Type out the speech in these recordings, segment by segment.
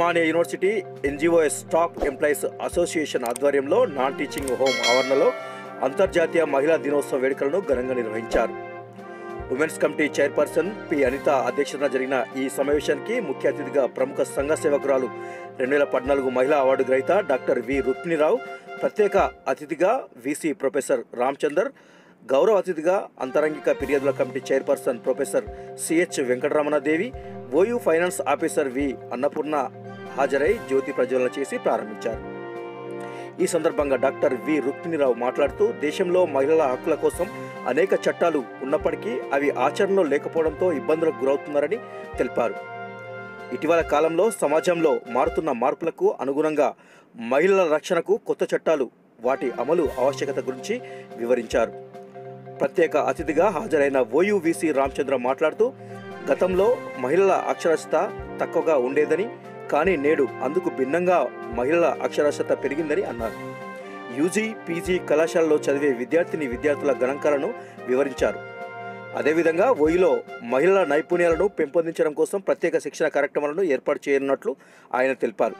Osmania university NGOs staff employees association ఆధ్వర్యంలో non teaching home ఆవరణలో అంతర్జాతీయ మహిళా దినోత్సవ వేడుకలను ఘనంగా నిర్వహించారు. Women's committee chairperson P Anitha అధ్యక్షతన జరిగిన ఈ సమావేశానికి ముఖ్య అతిథిగా ప్రముఖ సంఘ సేవకురాలు రెండు వేల పద్నాలుగు మహిళా అవార్డు గ్రహీత డాక్టర్ వి రుక్మిణిరావు ప్రత్యేక అతిథిగా విసి ప్రొఫెసర్ రామచందర్ గౌరవ అతిథిగా అంతరంగిక ఫిర్యాదుల committee chairperson professor CH Venkataramanadevi OU finance officer V Annapurna హాజరై జ్యోతి ప్రజ్వలన చేసి ప్రారంభించారు. ఈ సందర్భంగా డాక్టర్ వి. రుక్మిణిరావు మాట్లాడుతూ దేశంలో మహిళల హక్కుల కోసం అనేక చట్టాలు ఉన్నప్పటికీ అవి ఆచరణలో లేకపోవడంతో ఇబ్బందులకు గురవుతున్నారని తెలిపారు. ఇటీవల కాలంలో సమాజంలో మారుతున్న మార్పులకు అనుగుణంగా మహిళల రక్షణకు కొత్త చట్టాలు వాటి అమలు ఆవశ్యకత గురించి వివరించారు. ప్రత్యేక అతిథిగా హాజరైన ఓయూవీసీ రామచంద్ర మాట్లాడుతూ గతంలో మహిళల అక్షరాస్యత తక్కువగా ఉండేదని కానీ నేడు అందుకు భిన్నంగా మహిళల అక్షరాస్యత పెరిగిందని అన్నారు. యూజీ పీజీ కళాశాలలో చదివే విద్యార్థిని విద్యార్థుల గణాంకాలను వివరించారు. అదేవిధంగా ఒయిలో మహిళల నైపుణ్యాలను పెంపొందించడం కోసం ప్రత్యేక శిక్షణ కార్యక్రమాలను ఏర్పాటు చేయనున్నట్లు ఆయన తెలిపారు.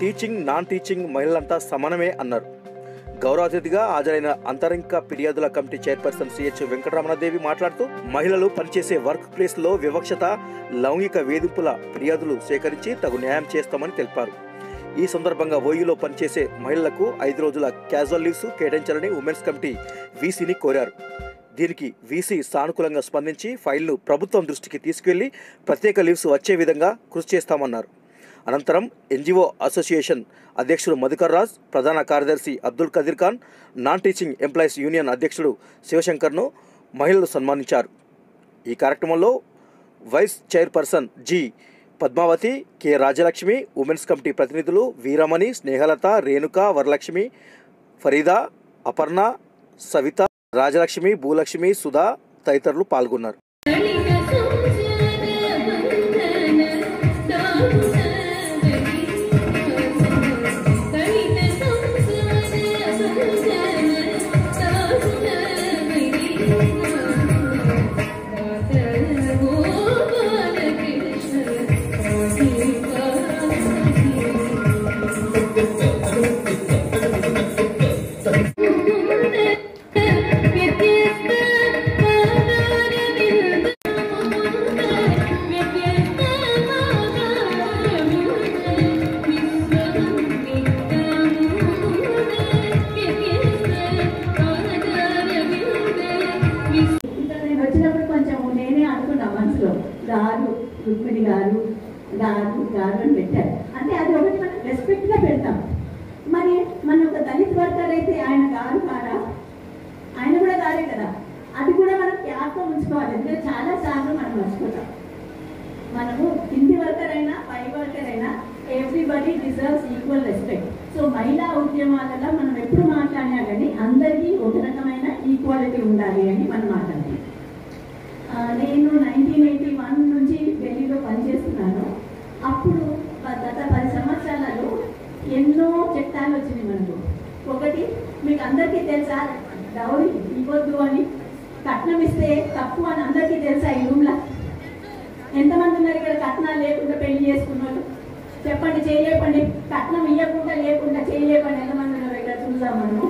టీచింగ్ నాన్ టీచింగ్ మహిళలంతా సమానమే అన్నారు. గౌరవాతిథిగా హాజరైన అంతరంగిక ఫిర్యాదుల కమిటీ చైర్పర్సన్ సిహెచ్ వెంకటరమణదేవి మాట్లాడుతూ మహిళలు పనిచేసే వర్క్ ప్లేస్లో వివక్షత లౌంగిక వేధింపుల ఫిర్యాదులు సేకరించి తగు న్యాయం చేస్తామని తెలిపారు. ఈ సందర్భంగా ఓయూలో పనిచేసే మహిళలకు ఐదు రోజుల క్యాజువల్ లీవ్స్ కేటాయించాలని ఉమెన్స్ కమిటీ వీసీని కోరారు. దీనికి వీసీ సానుకూలంగా స్పందించి ఫైల్ను ప్రభుత్వం దృష్టికి తీసుకెళ్ళి ప్రత్యేక లీవ్స్ వచ్చే విధంగా కృషి చేస్తామన్నారు. అనంతరం ఎన్జిఓ అసోసియేషన్ అధ్యక్షుడు మధుకర్ రాజ్ ప్రధాన కార్యదర్శి Abdul Kadeer Khan non teaching employees union అధ్యక్షుడు శివశంకర్ను మహిళలు సన్మానించారు. ఈ కార్యక్రమంలో vice chairperson G Padmavathi K Rajalakshmi women's committee ప్రతినిధులు వీరమణి స్నేహలత రేణుక వరలక్ష్మి ఫరీదా అపర్ణ సవిత రాజలక్ష్మి భూలక్ష్మి సుధా తదితరులు పాల్గొన్నారు. understand గారు రుక్మిణి గారు గారు గారు అని పెట్టారు. అంటే అది ఒకటి మనం రెస్పెక్ట్గా పెడతాం. మరి మన ఒక దళిత్ వర్కర్ అయితే ఆయన గారు కారా? ఆయన కూడా గారే కదా. అది కూడా మనం జ్ఞాపకం ఉంచుకోవాలి. ఎందుకంటే చాలా సార్లు మనం మర్చిపోతాం. మనము కింది వర్కర్ అయినా పై వర్కర్ అయినా everybody deserves equal respect so మహిళా ఉద్యమాలలో మనం ఎప్పుడు మాట్లాడినా కానీ అందరికీ ఒక రకమైన ఈక్వాలిటీ ఉండాలి అని మనం మాట్లాడాలి నేను నైన్టీన్ ఎయిటీ ఎన్నో చట్టాలు వచ్చినాయి మనకు. ఒకటి మీకు అందరికీ తెలుసా డౌరీ ఇవ్వద్దు అని కట్నం ఇస్తే తప్పు అని అందరికీ తెలుసా ఈ రూమ్లో? ఎంతమంది ఉన్నారు ఇక్కడ కట్నాలు లేకుండా పెళ్ళి చేసుకున్నారు చెప్పండి చేయలేపండి. కట్నం ఇవ్వకుండా లేకుండా చేయలేపండి ఎంతమంది ఉన్నారు ఇక్కడ చూద్దాం మనము?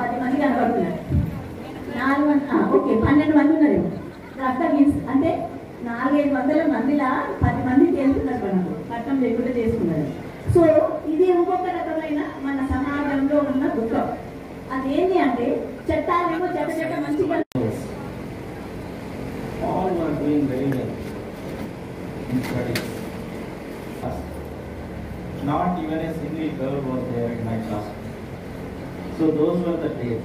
పది మంది కనబడుతున్నారు. నాలుగు మంది ఓకే పన్నెండు మంది ఉన్నారు. రక్త మీన్స్ అంటే నాలుగైదు వందల మందిలా పది doing very well in studies. Not even a single girl was there in my class. So those were the days.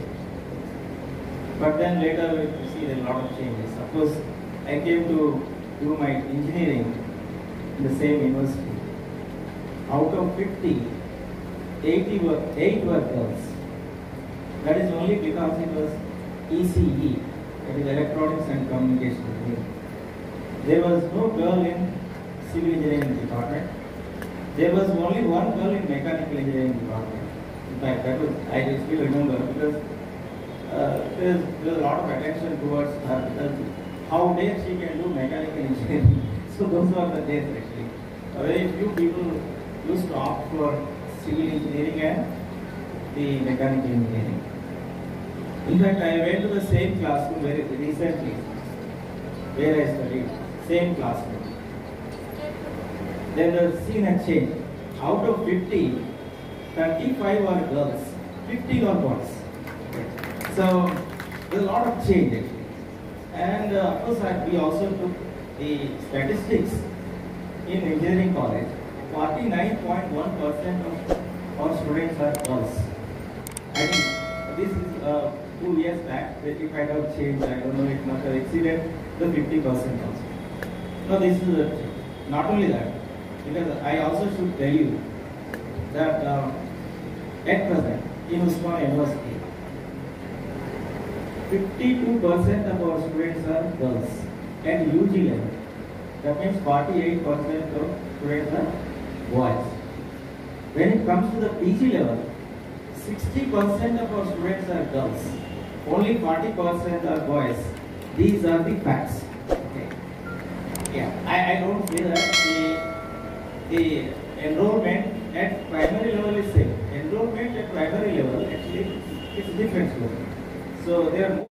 But then later we see a lot of changes. Of course, I came to do my engineering in the same university. Out of 50, 80 were, 8 were girls. That is only because it was ECE, that is Electronics and Communication Engineering. There was no girl in Civil Engineering Department. There was only one girl in Mechanical Engineering Department. In fact, that was, I still remember because uh, there's a lot of attention towards her because how dare she can do mechanical engineering. so those were the days actually. very few people used to opt for civil engineering and the mechanical engineering. In fact, I went to the same classroom very recently, where I studied, same classroom. Then the scene had changed. Out of 50, 35 are girls, 15 are boys. So there's a lot of change. And uh, of course, I- we also took the statistics in engineering college. 49.1% of our students are girls. I think this is uh, two years back, it might have changed. I don't know, it must have exceeded the 50% also. No, this is a, not only that, because I also should tell you that uh, at present in Usman University, 52% of our students are girls and UG level. That means 48% of students are boys. When it comes to the PG level, 60% of our students are girls, only 40% are boys. These are the facts. Yeah, I, I don't feel that the, the enrollment at primary level is same. Enrollment at primary level actually is different. So there